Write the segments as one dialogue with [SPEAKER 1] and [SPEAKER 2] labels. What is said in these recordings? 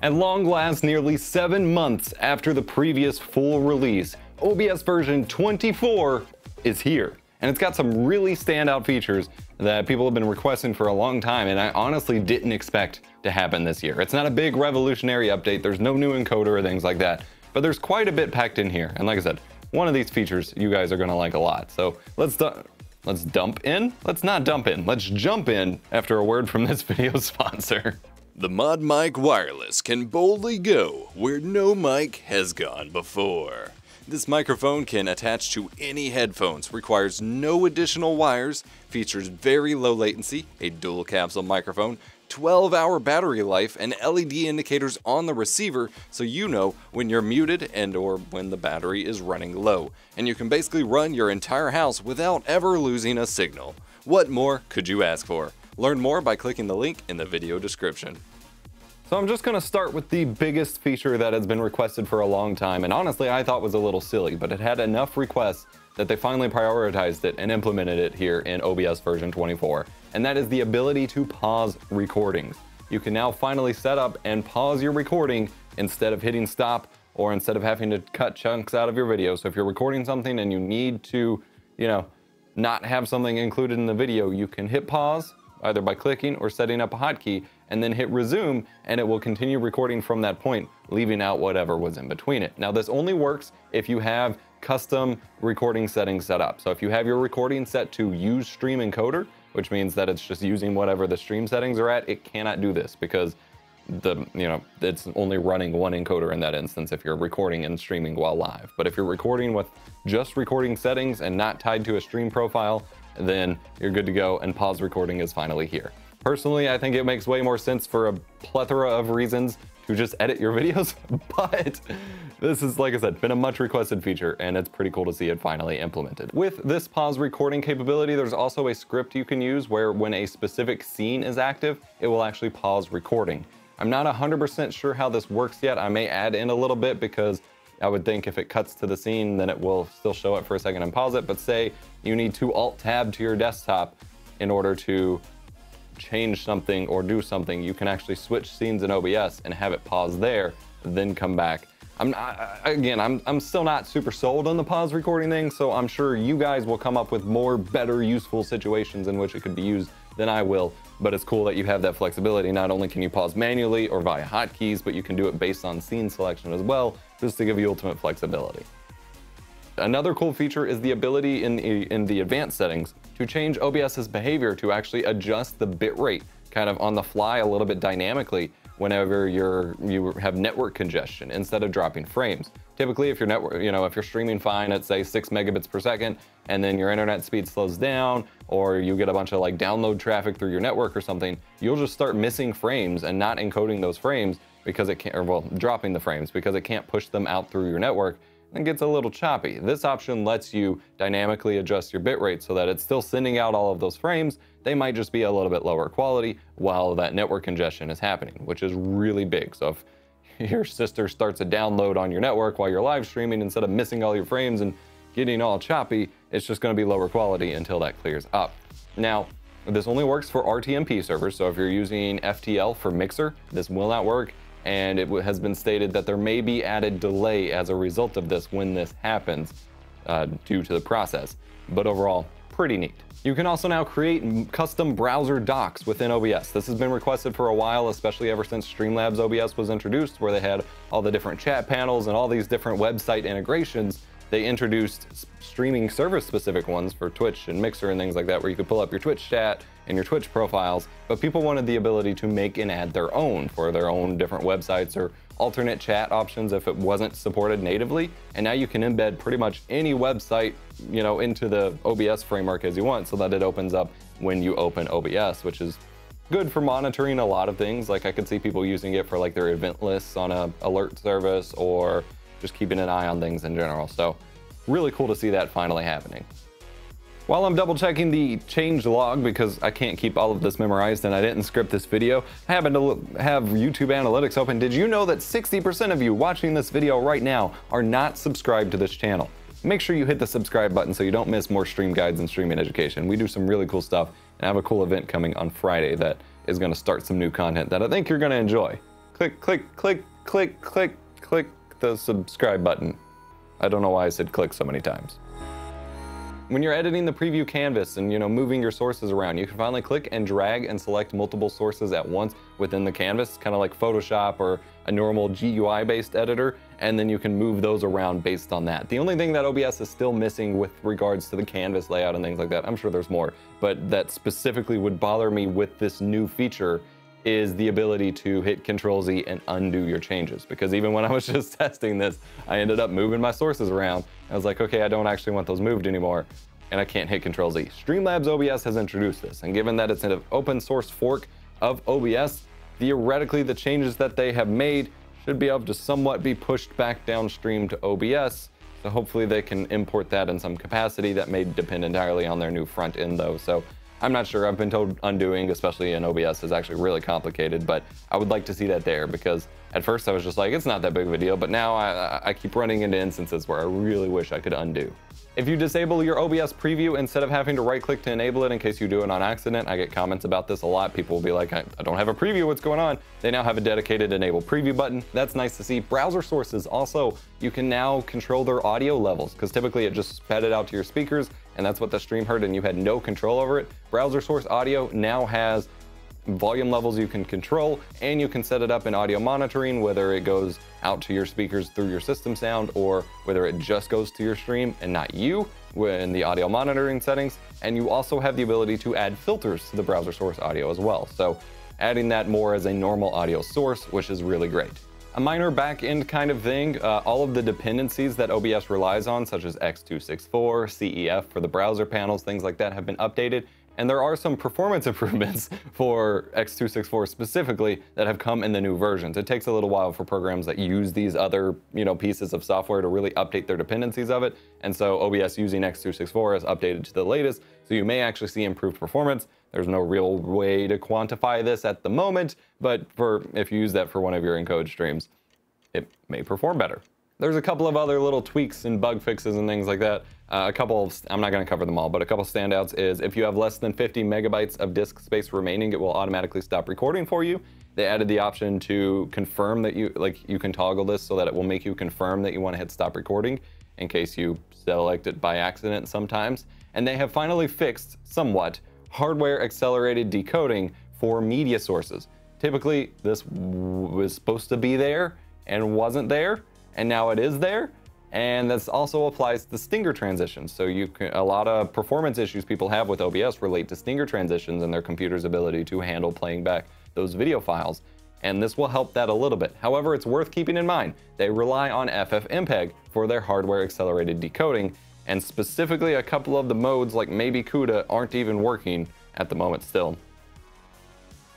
[SPEAKER 1] At long last, nearly seven months after the previous full release, OBS version 24 is here. And it's got some really standout features that people have been requesting for a long time, and I honestly didn't expect to happen this year. It's not a big revolutionary update, there's no new encoder or things like that, but there's quite a bit packed in here. And like I said, one of these features you guys are gonna like a lot. So let's let's dump in. Let's not dump in. Let's jump in after a word from this video sponsor.
[SPEAKER 2] The ModMic Wireless can boldly go where no mic has gone before. This microphone can attach to any headphones, requires no additional wires, features very low latency, a dual capsule microphone, 12 hour battery life, and LED indicators on the receiver so you know when you're muted and or when the battery is running low. And you can basically run your entire house without ever losing a signal. What more could you ask for? Learn more by clicking the link in the video description.
[SPEAKER 1] So I'm just gonna start with the biggest feature that has been requested for a long time, and honestly I thought was a little silly, but it had enough requests that they finally prioritized it and implemented it here in OBS version 24, and that is the ability to pause recordings. You can now finally set up and pause your recording instead of hitting stop or instead of having to cut chunks out of your video. So if you're recording something and you need to, you know, not have something included in the video, you can hit pause either by clicking or setting up a hotkey and then hit resume and it will continue recording from that point, leaving out whatever was in between it. Now this only works if you have custom recording settings set up. So if you have your recording set to use stream encoder, which means that it's just using whatever the stream settings are at, it cannot do this because the you know it's only running one encoder in that instance if you're recording and streaming while live. But if you're recording with just recording settings and not tied to a stream profile, then you're good to go and pause recording is finally here. Personally, I think it makes way more sense for a plethora of reasons to just edit your videos, but this is, like I said, been a much requested feature and it's pretty cool to see it finally implemented. With this pause recording capability, there's also a script you can use where when a specific scene is active, it will actually pause recording. I'm not 100% sure how this works yet. I may add in a little bit because I would think if it cuts to the scene, then it will still show it for a second and pause it. But say you need to alt tab to your desktop in order to change something or do something, you can actually switch scenes in OBS and have it pause there, then come back. I'm not, again, I'm, I'm still not super sold on the pause recording thing, so I'm sure you guys will come up with more better useful situations in which it could be used than I will. But it's cool that you have that flexibility. Not only can you pause manually or via hotkeys, but you can do it based on scene selection as well, just to give you ultimate flexibility. Another cool feature is the ability in the, in the advanced settings to change OBS's behavior to actually adjust the bitrate kind of on the fly a little bit dynamically whenever you're you have network congestion instead of dropping frames. Typically, if your network, you know, if you're streaming fine at say six megabits per second, and then your internet speed slows down, or you get a bunch of like download traffic through your network or something, you'll just start missing frames and not encoding those frames because it can't, or well, dropping the frames because it can't push them out through your network and gets a little choppy. This option lets you dynamically adjust your bitrate so that it's still sending out all of those frames. They might just be a little bit lower quality while that network congestion is happening, which is really big. So if your sister starts a download on your network while you're live streaming, instead of missing all your frames and getting all choppy, it's just gonna be lower quality until that clears up. Now, this only works for RTMP servers, so if you're using FTL for Mixer, this will not work and it has been stated that there may be added delay as a result of this when this happens uh, due to the process. But overall, pretty neat. You can also now create custom browser docks within OBS. This has been requested for a while, especially ever since Streamlabs OBS was introduced, where they had all the different chat panels and all these different website integrations. They introduced streaming service specific ones for Twitch and Mixer and things like that, where you could pull up your Twitch chat and your Twitch profiles, but people wanted the ability to make and add their own for their own different websites or alternate chat options if it wasn't supported natively. And now you can embed pretty much any website, you know, into the OBS framework as you want so that it opens up when you open OBS, which is good for monitoring a lot of things. Like I could see people using it for like their event lists on a alert service or just keeping an eye on things in general. So really cool to see that finally happening. While I'm double checking the change log because I can't keep all of this memorized and I didn't script this video, I happen to have YouTube Analytics open. Did you know that 60% of you watching this video right now are not subscribed to this channel? Make sure you hit the subscribe button so you don't miss more stream guides and streaming education. We do some really cool stuff and I have a cool event coming on Friday that is gonna start some new content that I think you're gonna enjoy. click, click, click, click, click, click the subscribe button. I don't know why I said click so many times. When you're editing the preview canvas and you know moving your sources around, you can finally click and drag and select multiple sources at once within the canvas, kind of like Photoshop or a normal GUI based editor, and then you can move those around based on that. The only thing that OBS is still missing with regards to the canvas layout and things like that, I'm sure there's more, but that specifically would bother me with this new feature is the ability to hit Control Z and undo your changes. Because even when I was just testing this, I ended up moving my sources around. I was like, okay, I don't actually want those moved anymore. And I can't hit Control Z. Streamlabs OBS has introduced this. And given that it's an open source fork of OBS, theoretically the changes that they have made should be able to somewhat be pushed back downstream to OBS. So hopefully they can import that in some capacity that may depend entirely on their new front end though. So I'm not sure. I've been told undoing, especially in OBS, is actually really complicated, but I would like to see that there because at first I was just like, it's not that big of a deal, but now I, I keep running into instances where I really wish I could undo. If you disable your OBS preview instead of having to right click to enable it in case you do it on accident, I get comments about this a lot. People will be like, I, don't have a preview, what's going on? They now have a dedicated enable preview button. That's nice to see. Browser sources also, you can now control their audio levels because typically it just spat it out to your speakers and that's what the stream heard and you had no control over it. Browser source audio now has volume levels you can control, and you can set it up in audio monitoring, whether it goes out to your speakers through your system sound or whether it just goes to your stream and not you in the audio monitoring settings. And you also have the ability to add filters to the browser source audio as well. So adding that more as a normal audio source, which is really great. A minor back-end kind of thing, uh, all of the dependencies that OBS relies on, such as X264, CEF for the browser panels, things like that, have been updated and there are some performance improvements for X264 specifically that have come in the new versions. It takes a little while for programs that use these other you know, pieces of software to really update their dependencies of it. And so OBS using X264 is updated to the latest. So you may actually see improved performance. There's no real way to quantify this at the moment, but for if you use that for one of your encode streams, it may perform better. There's a couple of other little tweaks and bug fixes and things like that. Uh, a couple, of, I'm not going to cover them all, but a couple standouts is if you have less than 50 megabytes of disk space remaining, it will automatically stop recording for you. They added the option to confirm that you, like, you can toggle this so that it will make you confirm that you want to hit stop recording in case you select it by accident sometimes. And they have finally fixed, somewhat, hardware accelerated decoding for media sources. Typically, this was supposed to be there and wasn't there and now it is there. And this also applies to stinger transitions. So you can, a lot of performance issues people have with OBS relate to stinger transitions and their computer's ability to handle playing back those video files. And this will help that a little bit. However, it's worth keeping in mind, they rely on FFmpeg for their hardware accelerated decoding. And specifically a couple of the modes like maybe CUDA aren't even working at the moment still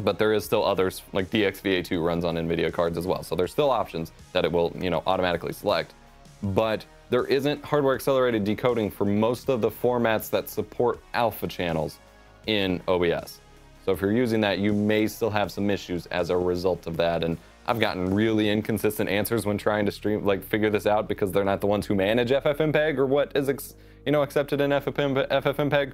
[SPEAKER 1] but there is still others like DXVA2 runs on NVIDIA cards as well. So there's still options that it will, you know, automatically select. But there isn't hardware accelerated decoding for most of the formats that support alpha channels in OBS. So if you're using that, you may still have some issues as a result of that. And I've gotten really inconsistent answers when trying to stream, like figure this out because they're not the ones who manage FFmpeg or what is, you know, accepted in FFmpeg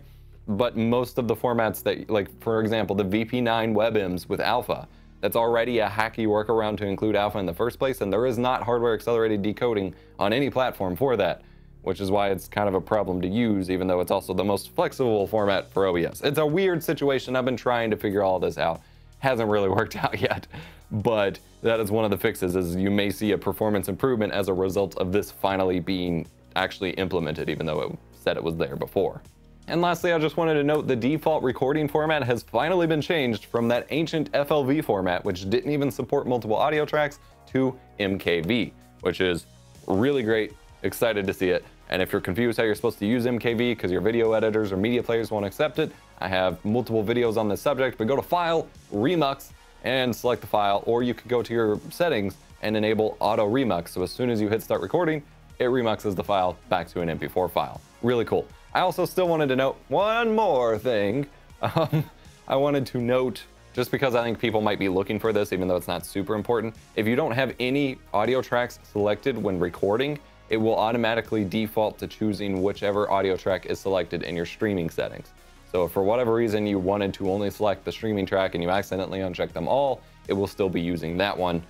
[SPEAKER 1] but most of the formats that, like for example, the VP9 WebMs with Alpha, that's already a hacky workaround to include Alpha in the first place, and there is not hardware accelerated decoding on any platform for that, which is why it's kind of a problem to use, even though it's also the most flexible format for OBS. It's a weird situation. I've been trying to figure all this out. Hasn't really worked out yet, but that is one of the fixes is you may see a performance improvement as a result of this finally being actually implemented, even though it said it was there before. And lastly, I just wanted to note the default recording format has finally been changed from that ancient FLV format, which didn't even support multiple audio tracks, to MKV, which is really great. Excited to see it. And if you're confused how you're supposed to use MKV because your video editors or media players won't accept it, I have multiple videos on this subject, but go to File, Remux, and select the file, or you could go to your settings and enable Auto Remux. So as soon as you hit start recording, it remuxes the file back to an MP4 file. Really cool. I also still wanted to note one more thing. Um, I wanted to note, just because I think people might be looking for this, even though it's not super important, if you don't have any audio tracks selected when recording, it will automatically default to choosing whichever audio track is selected in your streaming settings. So if for whatever reason you wanted to only select the streaming track and you accidentally uncheck them all, it will still be using that one.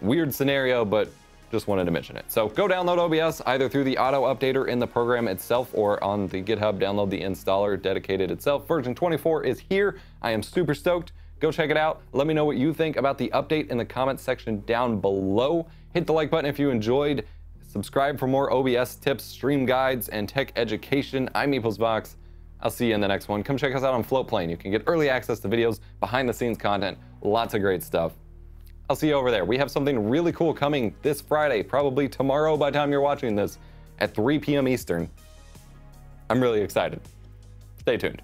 [SPEAKER 1] Weird scenario, but just wanted to mention it. So go download OBS either through the auto updater in the program itself or on the GitHub, download the installer dedicated itself. Version 24 is here. I am super stoked. Go check it out. Let me know what you think about the update in the comments section down below. Hit the like button if you enjoyed. Subscribe for more OBS tips, stream guides, and tech education. I'm EposVox. I'll see you in the next one. Come check us out on Floatplane. You can get early access to videos, behind the scenes content, lots of great stuff. I'll see you over there. We have something really cool coming this Friday, probably tomorrow by the time you're watching this, at 3 p.m. Eastern. I'm really excited. Stay tuned.